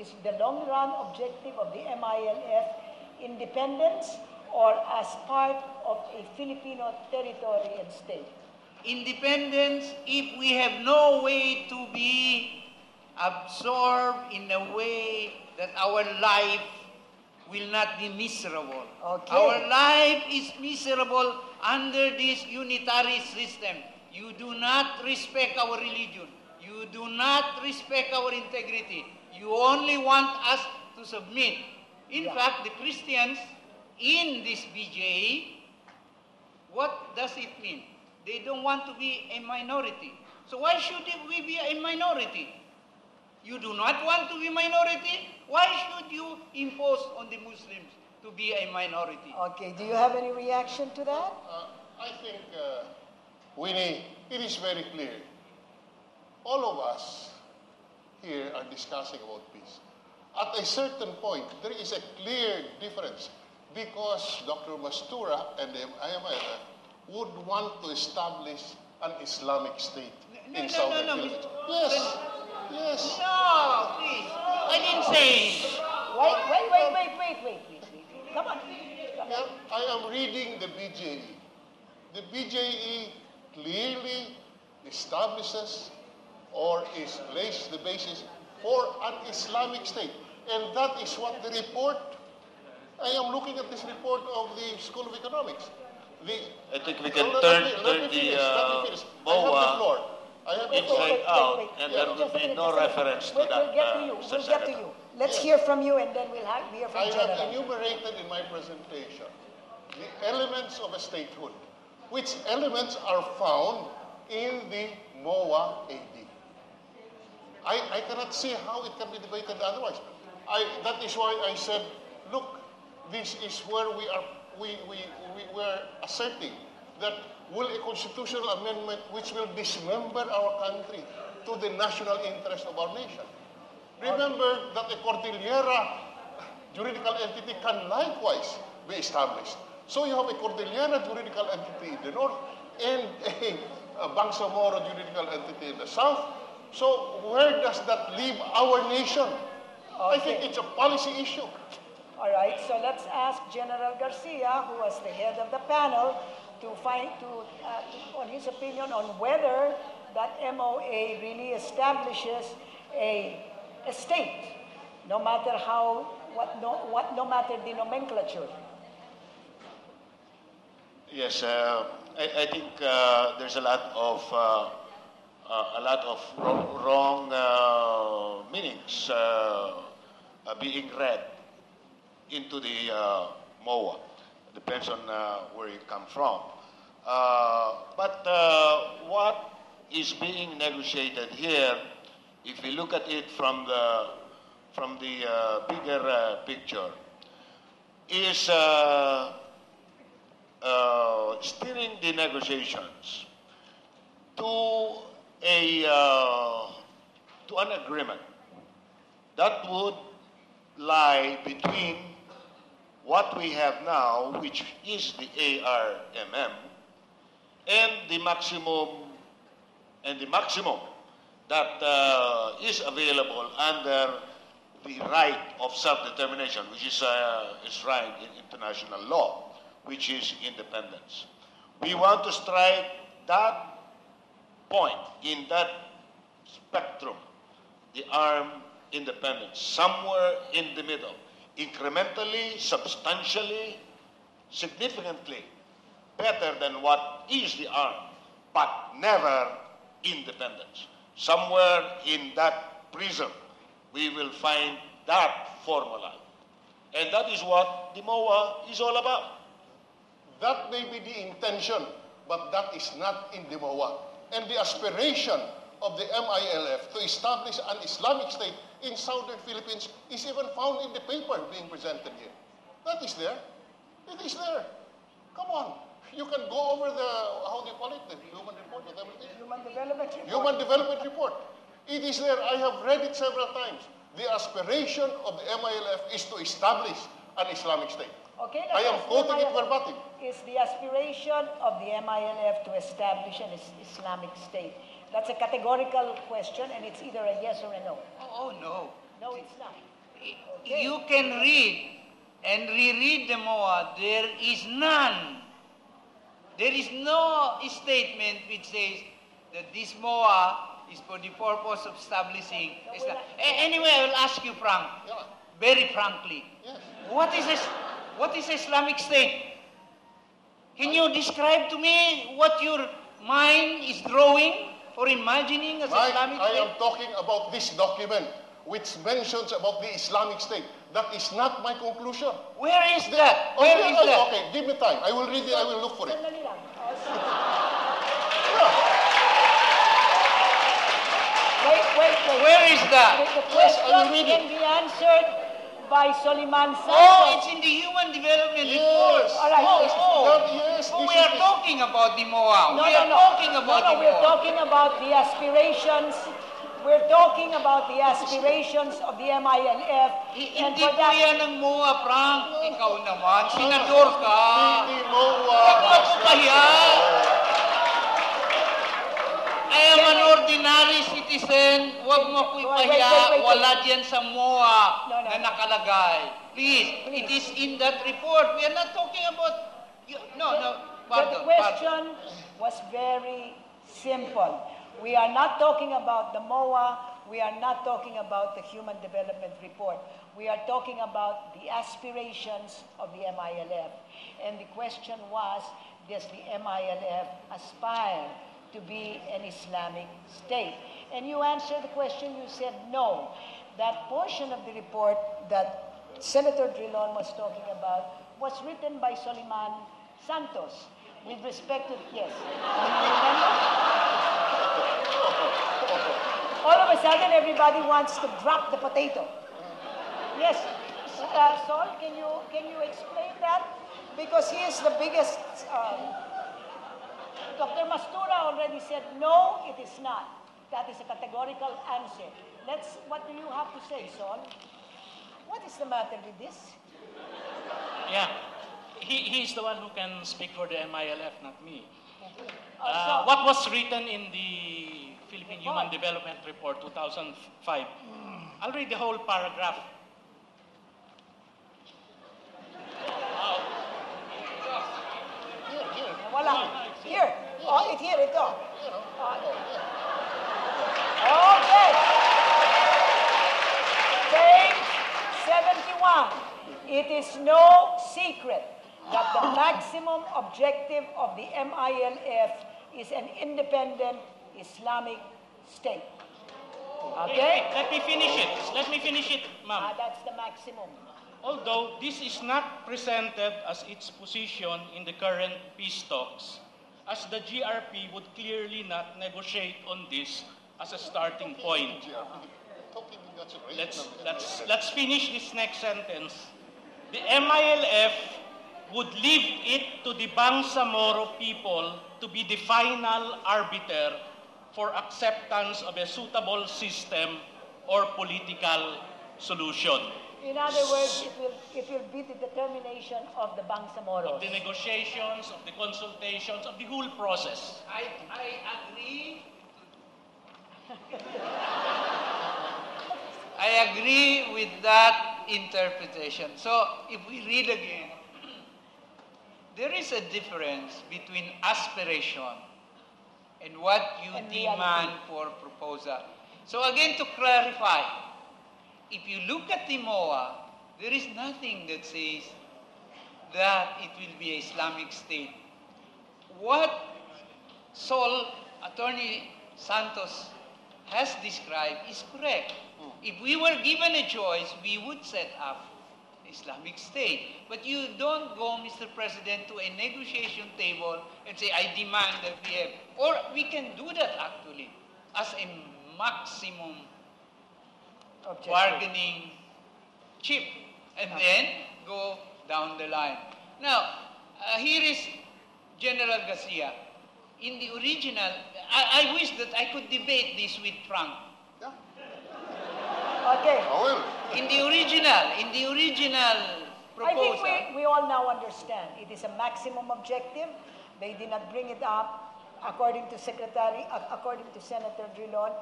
is the long-run objective of the MILF independence or as part of a Filipino territory and state? Independence if we have no way to be absorbed in a way that our life will not be miserable. Okay. Our life is miserable under this unitary system. You do not respect our religion. You do not respect our integrity. You only want us to submit. In Yeah. fact, the Christians in this BJE, what does it mean? They don't want to be a minority. So why should we be a minority? You do not want to be minority? Why should you impose on the Muslims to be a minority? Okay, do you have any reaction to that? Uh, I think, uh, Winnie, it is very clear. All of us here are discussing about peace. At a certain point, there is a clear difference because Dr. Mastura and the IMF would want to establish an Islamic state No, in no, Southern no, no. Mr. Yes, yes. No, please. I didn't say. Wait, wait, wait, wait, wait, wait, wait, wait. Come on. Yeah, I am reading the BJE. The BJE clearly establishes or is lays the basis for an Islamic state. And that is what the report, I am looking at this report of the School of Economics. The, I think we can Let- turn, let me- turn the finish, let me uh, finish. The MOA floor. I have the floor. inside out, and there will be no just a minute. reference to We'll- that, We'll get to uh, you, Mr. we'll get to you. Let's Yes. hear from you and then we'll ha- hear from I have enumerated in my presentation the elements of a statehood, which elements are found in the MOA AD. I, I cannot see how it can be debated otherwise. I, that is why I said, look, this is where we are, we, we, we were asserting that will a constitutional amendment which will dismember our country to the national interest of our nation. Remember that a Cordillera juridical entity can likewise be established. So you have a Cordillera juridical entity in the north and a, a Bangsamoro juridical entity in the south. So where does that leave our nation? I think it's a policy issue. All right, so let's ask General Garcia, who was the head of the panel, to find to, uh, to on his opinion on whether that MOA really establishes a, a state, no matter how what no what no matter the nomenclature. Yes, uh, I, I think uh, there's a lot of uh, uh, a lot of wrong, wrong uh, meanings uh, uh, being read into the uh, MOA. Depends on uh, where you come from. Uh, but uh, what is being negotiated here, if we look at it from the from the uh, bigger uh, picture, is uh, uh, steering the negotiations to a uh, to an agreement that would lie between what we have now, which is the ARMM, and the maximum and the maximum that uh, is available under the right of self-determination, which is uh, enshrined in international law, which is independence. We want to strike that point in that spectrum, the armed independence, somewhere in the middle, incrementally, substantially, significantly better than what is the ARMM, but never independence. Somewhere in that prism, we will find that formula. And that is what the MOA is all about. That may be the intention, but that is not in the MOA. And the aspiration of the MILF to establish an Islamic state in southern Philippines is even found in the paper being presented here. That is there. It is there. Come on. You can go over the, how do you call it, the human report, whatever it is. Human development report. Human Development Report. It is there. I have read it several times. The aspiration of the MILF is to establish an Islamic state. Okay, I am quoting it verbatim. Is the aspiration of the MILF to establish an is- Islamic state? That's a categorical question, and it's either a yes or a no. Oh, oh, no. No, it's not. Okay. You can read and reread the MOA. There is none. There is no statement which says that this MOA is for the purpose of establishing. No, we're Islam. not- Anyway, I will ask you, Frank, Yeah. very frankly, Yes. what is this, what is Islamic State? Can you describe to me what your mind is drawing or imagining as Mike, Islamic State? I am talking about this document which mentions about the Islamic State. That is not my conclusion. Where is that? Okay, Where is okay, that? okay, give me time. I will read it. I will look for it. Sandali lang. Yeah. Wait, wait, wait. Where is that? the Yes, I will question read can it. be answered by Soliman Santos. Oh, it's in the Human Development Report. Yes. All right, Oh, yes, oh. that- yes, we are talking about the MOA. No, we no, are no. talking about no, no, the we're talking about the aspirations. We're talking about the aspirations of the MILF. Hi- And Hindi for po that, yan ang MOA, Frank. Ikaw naman, senador ka. The MOA ako not- pahiya. I am an ordinary citizen. Huwag mo wait, ipahiya. Wala diyan sa MOA No, no. na nakalagay. Please, it is in that report. We are not talking about... You, no, no, the pardon, pardon. question was very simple. We are not talking about the MOA. We are not talking about the Human Development Report. We are talking about the aspirations of the MILF. And the question was, does the MILF aspire to be an Islamic state? And you answered the question, you said no. That portion of the report that Senator Drilon was talking about was written by Soliman Santos with respect to, yes. All of a sudden, everybody wants to drop the potato. Yes, uh, Sol, can you can you explain that? Because he is the biggest. Um, Dr. Mastura said no, it is not. That is a categorical answer. Let's. What do you have to say, Sol? What is the matter with this? Yeah. He, he's the one who can speak for the MILF, not me. Uh, Uh, what was written in the Philippine Human Development Report 2005? I'll read the whole paragraph. Here, here. Wala. Here. Oh, it here, ito. Okay. Page 71. It is no secret that the maximum objective of the MILF is an independent Islamic state. Okay? wait, let me finish it. Let me finish it, Ah, ma'am. that's the maximum. Although this is not presented as its position in the current peace talks, as the GRP would clearly not negotiate on this as a starting point. Let's, let's, let's finish this next sentence. The MILF would leave it to the Bangsamoro people to be the final arbiter for acceptance of a suitable system or political solution. In other words, it will, it will be the determination of the Bangsamoros. Of the negotiations, of the consultations, of the whole process. I, I agree. I agree with that interpretation. So if we read again, there is a difference between aspiration and what you And demand for proposal. So again, to clarify, if you look at the MOA, there is nothing that says that it will be a Islamic state. What Sol, Attorney Santos has described is correct. Hmm. If we were given a choice, we would set up Islamic State. But you don't go, Mr. President, to a negotiation table and say, I demand that we have. Or we can do that actually as a maximum Objective. bargaining chip and then go down the line. Now, uh, here is General Garcia. In the original, I, I wish that I could debate this with Frank. Yeah, Okay. I will. In the original, in the original proposal. I think we, we all now understand. It is a maximum objective. They did not bring it up according to Secretary, ac- according to Senator Drilon.